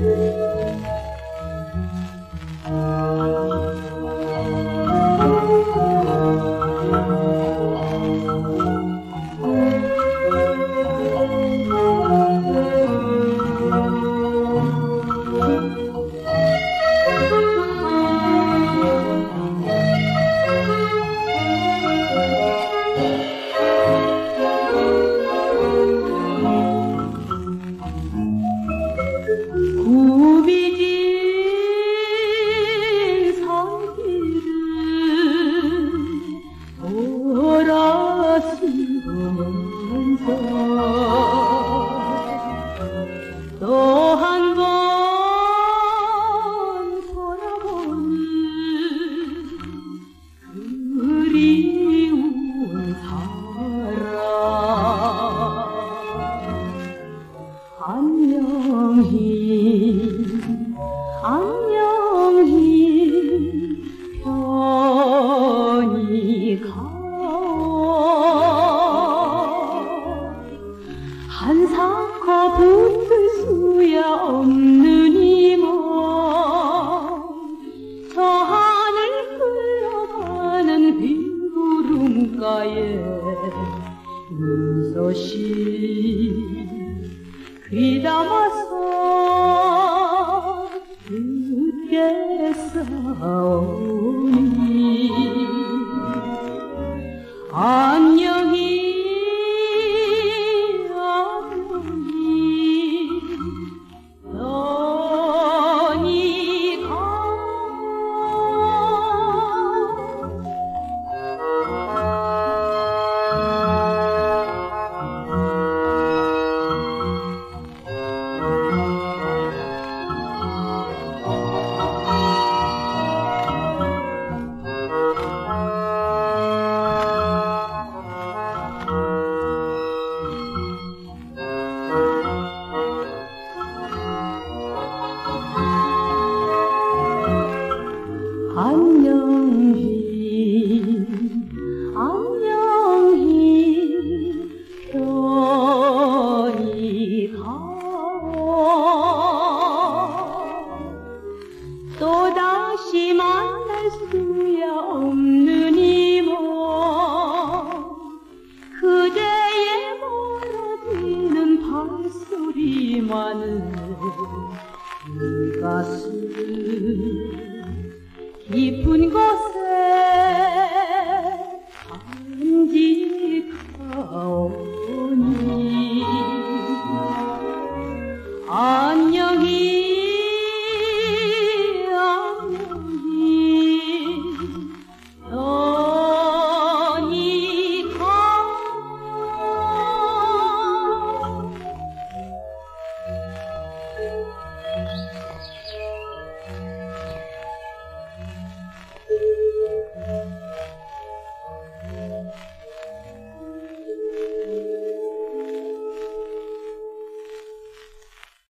구비 돌아서면서 또한 번 돌아보는 그리운 사람 한사코 붙을 수야 없는 이 몸 저 하늘 흘러가는 빈 구름가에 눈서시 귀담아서 듣겠사오니. 안 수많은 이 가슴. 깊은 곳에